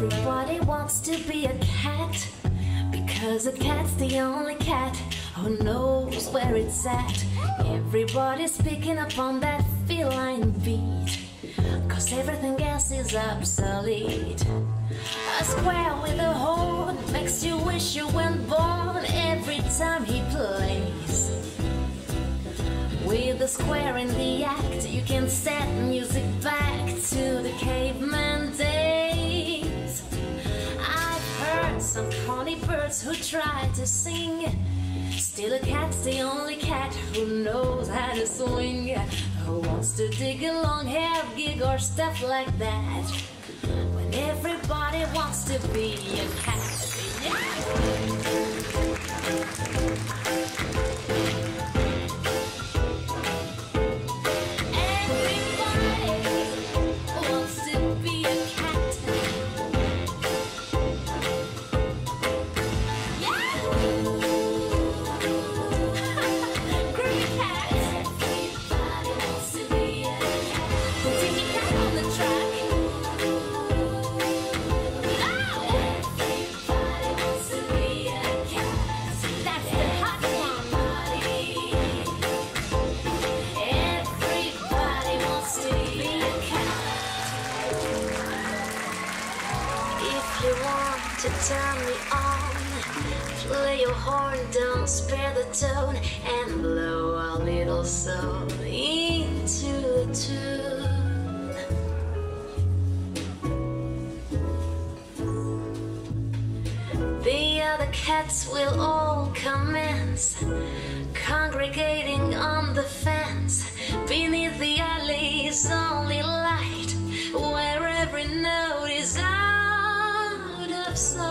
Everybody wants to be a cat Because a cat's the only cat Who knows where it's at. Everybody's picking up on that feline beat Cause everything else is obsolete. A square with a horn Makes you wish you weren't born Every time he plays. With a square in the act You can set music back some funny birds who try to sing. Still, a cat's the only cat who knows how to swing. Who wants to dig a long hair gig or stuff like that? When everybody wants to be a cat. Everybody to turn me on, play your horn, don't spare the tone, and blow a little soul into the tune. The other cats will all commence, congregating on the fence beneath lips